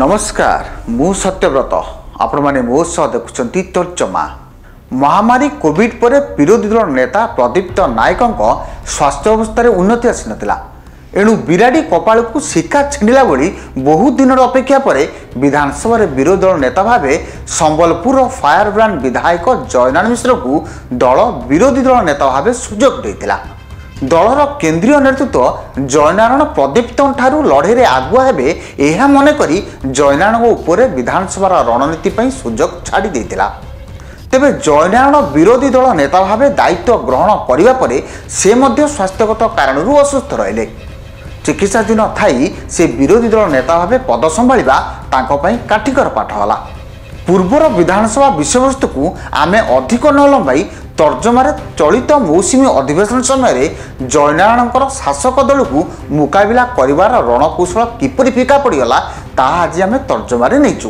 ନମସ୍କାର ମୁଁ ସତ୍ୟବ୍ରତ। ଆପଣମାନେ ମୋ ସହ ଦେଖୁଛନ୍ତି ତର୍ଜମା। ମହାମାରୀ କୋଭିଡ ପରେ ବିରୋଧୀ ଦଳ ନେତା ପ୍ରଦୀପ୍ତ ନାୟକଙ୍କ ସ୍ୱାସ୍ଥ୍ୟ ଅବସ୍ଥାରେ ଉନ୍ନତି ଆସିନଥିଲା। ଏଣୁ ବିରାଡ଼ି କପାଳକୁ ଶିକା ଛିଣ୍ଡିଲା ଭଳି ବହୁ ଦିନର ଅପେକ୍ଷା ପରେ ବିଧାନସଭାରେ ବିରୋଧୀ ଦଳ ନେତା ଭାବେ ସମ୍ବଲପୁରର ଫାୟାର ବ୍ରାଣ୍ଡ ବିଧାୟକ ଜୟନାରାୟଣ ମିଶ୍ରଙ୍କୁ ଦଳ ବିରୋଧୀ ଦଳ ନେତା ଭାବେ ସୁଯୋଗ ଦେଇଥିଲା। ଦଳର କେନ୍ଦ୍ରୀୟ ନେତୃତ୍ୱ ଜୟନାରାୟଣ ପ୍ରଦୀପ୍ତଙ୍କଠାରୁ ଲଢ଼େଇରେ ଆଗୁଆ ହେବେ ଏହା ମନେକରି ଜୟନାରାୟଣଙ୍କ ଉପରେ ବିଧାନସଭାର ରଣନୀତି ପାଇଁ ସୁଯୋଗ ଛାଡ଼ି ଦେଇଥିଲା। ତେବେ ଜୟନାରାୟଣ ବିରୋଧୀ ଦଳ ନେତା ଭାବେ ଦାୟିତ୍ୱ ଗ୍ରହଣ କରିବା ପରେ ସେ ମଧ୍ୟ ସ୍ୱାସ୍ଥ୍ୟଗତ କାରଣରୁ ଅସୁସ୍ଥ ରହିଲେ। ଚିକିତ୍ସାଧୀନ ଥାଇ ସେ ବିରୋଧୀ ଦଳ ନେତା ଭାବେ ପଦ ସମ୍ଭାଳିବା ତାଙ୍କ ପାଇଁ କାଠିକର ପାଠ ହେଲା। ପୂର୍ବର ବିଧାନସଭା ବିଷୟବସ୍ତୁକୁ ଆମେ ଅଧିକ ନ ଲମ୍ବାଇ ତର୍ଜମାରେ ଚଳିତ ମୌସୁମୀ ଅଧିବେଶନ ସମୟରେ ଜୟନାରାୟଣଙ୍କର ଶାସକ ଦଳକୁ ମୁକାବିଲା କରିବାର ରଣକୌଶଳ କିପରି ଫିକା ପଡ଼ିଗଲା ତାହା ଆଜି ଆମେ ତର୍ଜମାରେ ନେଇଛୁ।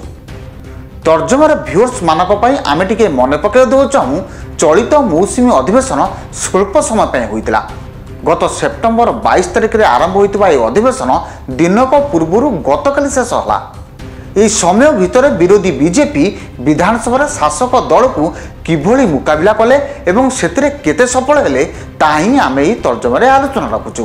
ତର୍ଜମାର ଭିଉର୍ସ ମାନଙ୍କ ପାଇଁ ଆମେ ଟିକେ ମନେ ପକାଇ ଦେବାକୁ ଚାହୁଁ ଚଳିତ ମୌସୁମୀ ଅଧିବେଶନ ସ୍ୱଳ୍ପ ସମୟ ପାଇଁ ହୋଇଥିଲା। ଗତ ସେପ୍ଟେମ୍ବର ବାଇଶ ତାରିଖରେ ଆରମ୍ଭ ହୋଇଥିବା ଏହି ଅଧିବେଶନ ଦିନକ ପୂର୍ବରୁ ଗତକାଲି ଶେଷ ହେଲା। ଏହି ସମୟ ଭିତରେ ବିରୋଧୀ ବିଜେପି ବିଧାନସଭାରେ ଶାସକ ଦଳକୁ କିଭଳି ମୁକାବିଲା କଲେ ଏବଂ ସେଥିରେ କେତେ ସଫଳ ହେଲେ ତାହା ହିଁ ଆମେ ଏହି ତର୍ଜମାରେ ଆଲୋଚନା ରଖୁଛୁ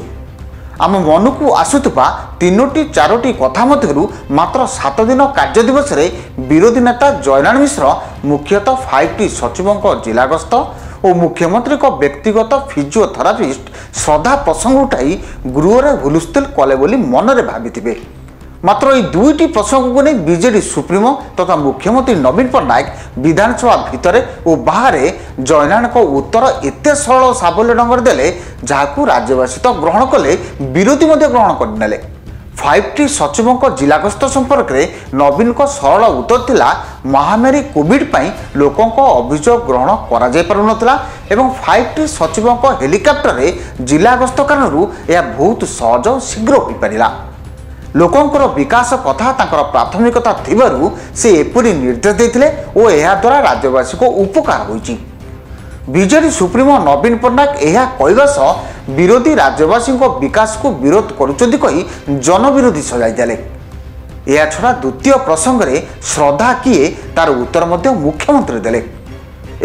ଆମ ମନକୁ ଆସୁଥିବା ତିନୋଟି ଚାରୋଟି କଥା ମଧ୍ୟରୁ ମାତ୍ର ସାତ ଦିନ କାର୍ଯ୍ୟ ଦିବସରେ ବିରୋଧୀ ନେତା ଜୟନାରାୟଣ ମିଶ୍ର ମୁଖ୍ୟତଃ ଫାଇଭ୍ ଟି ସଚିବଙ୍କ ଜିଲ୍ଲା ଗସ୍ତ ଓ ମୁଖ୍ୟମନ୍ତ୍ରୀଙ୍କ ବ୍ୟକ୍ତିଗତ ଫିଜିଓଥେରାପିଷ୍ଟ ଶ୍ରଦ୍ଧା ପ୍ରସଙ୍ଗ ଉଠାଇ ଗୃହରେ ହୁଲସ୍ଥୁଲ କଲେ ବୋଲି ମନରେ ଭାବିଥିବେ। ମାତ୍ର ଏହି ଦୁଇଟି ପ୍ରସଙ୍ଗକୁ ନେଇ ବିଜେଡି ସୁପ୍ରିମୋ ତଥା ମୁଖ୍ୟମନ୍ତ୍ରୀ ନବୀନ ପଟ୍ଟନାୟକ ବିଧାନସଭା ଭିତରେ ଓ ବାହାରେ ଜୟନାରାୟଣଙ୍କ ଉତ୍ତର ଏତେ ସରଳ ଓ ସାବଲ୍ୟ ଢଙ୍ଗରେ ଦେଲେ ଯାହାକୁ ରାଜ୍ୟବାସୀ ତ ଗ୍ରହଣ କଲେ ବିରୋଧୀ ମଧ୍ୟ ଗ୍ରହଣ କରିନେଲେ। ଫାଇଭ୍ ଟି ସଚିବଙ୍କ ଜିଲ୍ଲା ଗସ୍ତ ସମ୍ପର୍କରେ ନବୀନଙ୍କ ସରଳ ଉତ୍ତର ଥିଲା ମହାମାରୀ କୋଭିଡ ପାଇଁ ଲୋକଙ୍କ ଅଭିଯୋଗ ଗ୍ରହଣ କରାଯାଇପାରୁନଥିଲା ଏବଂ ଫାଇଭ୍ ଟି ସଚିବଙ୍କ ହେଲିକପ୍ଟରରେ ଜିଲ୍ଲା ଗସ୍ତ କାରଣରୁ ଏହା ବହୁତ ସହଜ ଓ ଶୀଘ୍ର ହୋଇପାରିଲା। ଲୋକଙ୍କର ବିକାଶ କଥା ତାଙ୍କର ପ୍ରାଥମିକତା ଥିବାରୁ ସେ ଏପରି ନିର୍ଦ୍ଦେଶ ଦେଇଥିଲେ ଓ ଏହାଦ୍ୱାରା ରାଜ୍ୟବାସୀଙ୍କ ଉପକାର ହୋଇଛି। ବିଜେଡି ସୁପ୍ରିମୋ ନବୀନ ପଟ୍ଟନାୟକ ଏହା କହିବା ସହ ବିରୋଧୀ ରାଜ୍ୟବାସୀଙ୍କ ବିକାଶକୁ ବିରୋଧ କରୁଛନ୍ତି କହି ଜନବିରୋଧୀ ସଜାଇ ଦେଲେ ଏହାଛଡ଼ା ଦ୍ୱିତୀୟ ପ୍ରସଙ୍ଗରେ ଶ୍ରଦ୍ଧା କିଏ ତାର ଉତ୍ତର ମଧ୍ୟ ମୁଖ୍ୟମନ୍ତ୍ରୀ ଦେଲେ।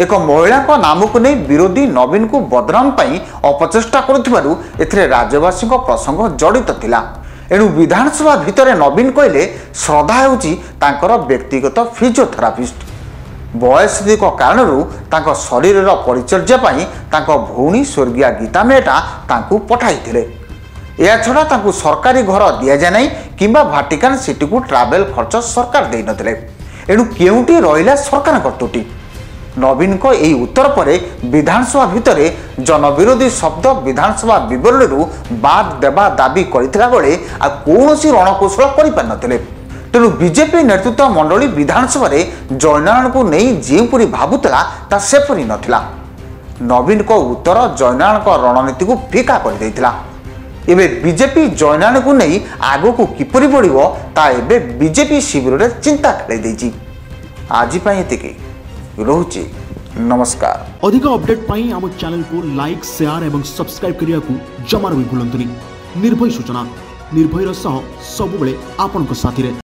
ଏକ ମହିଳାଙ୍କ ନାମକୁ ନେଇ ବିରୋଧୀ ନବୀନଙ୍କୁ ବଦନାମ ପାଇଁ ଅପଚେଷ୍ଟା କରୁଥିବାରୁ ଏଥିରେ ରାଜ୍ୟବାସୀଙ୍କ ପ୍ରସଙ୍ଗ ଜଡ଼ିତ ଥିଲା। ଏଣୁ ବିଧାନସଭା ଭିତରେ ନବୀନ କହିଲେ ଶ୍ରଦ୍ଧା ହେଉଛି ତାଙ୍କର ବ୍ୟକ୍ତିଗତ ଫିଜିଓଥେରାପିଷ୍ଟ ବୟସାଧିକ କାରଣରୁ ତାଙ୍କ ଶରୀରର ପରିଚର୍ଯ୍ୟା ପାଇଁ ତାଙ୍କ ଭଉଣୀ ସ୍ୱର୍ଗୀୟା ଗୀତା ମେହେଟା ତାଙ୍କୁ ପଠାଇଥିଲେ। ଏହାଛଡ଼ା ତାଙ୍କୁ ସରକାରୀ ଘର ଦିଆଯାଏ ନାହିଁ କିମ୍ବା ଭାଟିକାନ ସିଟିକୁ ଟ୍ରାଭେଲ ଖର୍ଚ୍ଚ ସରକାର ଦେଇନଥିଲେ। ଏଣୁ କେଉଁଠି ରହିଲା ସରକାରଙ୍କ ତ୍ରୁଟି? ନବୀନଙ୍କ ଏହି ଉତ୍ତର ପରେ ବିଧାନସଭା ଭିତରେ ଜନବିରୋଧୀ ଶବ୍ଦ ବିଧାନସଭା ବିବରଣୀରୁ ବାଦ୍ ଦେବା ଦାବି କରିଥିଲା ବେଳେ ଆଉ କୌଣସି ରଣକୌଶଳ କରିପାରିନଥିଲେ। ତେଣୁ ବିଜେପି ନେତୃତ୍ୱ ମଣ୍ଡଳୀ ବିଧାନସଭାରେ ଜୟନାରାୟଣଙ୍କୁ ନେଇ ଯେଉଁପରି ଭାବୁଥିଲା ତାହା ସେପରି ନଥିଲା। ନବୀନଙ୍କ ଉତ୍ତର ଜୟନାରାୟଣଙ୍କ ରଣନୀତିକୁ ଫିକା କରିଦେଇଥିଲା। ଏବେ ବିଜେପି ଜୟନାରାୟଣଙ୍କୁ ନେଇ ଆଗକୁ କିପରି ବଢ଼ିବ ତାହା ଏବେ ବିଜେପି ଶିବିରରେ ଚିନ୍ତା ଖେଳାଇ ଦେଇଛି। ଆଜି ପାଇଁ ଏତିକି। ରହୁଛି। ନମସ୍କାର। ଅଧିକ ଅପଡେଟ୍ ପାଇଁ ଆମ ଚ୍ୟାନେଲକୁ ଲାଇକ୍ ସେୟାର ଏବଂ ସବସ୍କ୍ରାଇବ୍ କରିବାକୁ ଜମାରୁ ବି ଭୁଲନ୍ତୁନି। ନିର୍ଭୟ ସୂଚନା ନିର୍ଭୟର ସହ ସବୁବେଳେ ଆପଣଙ୍କ ସାଥିରେ।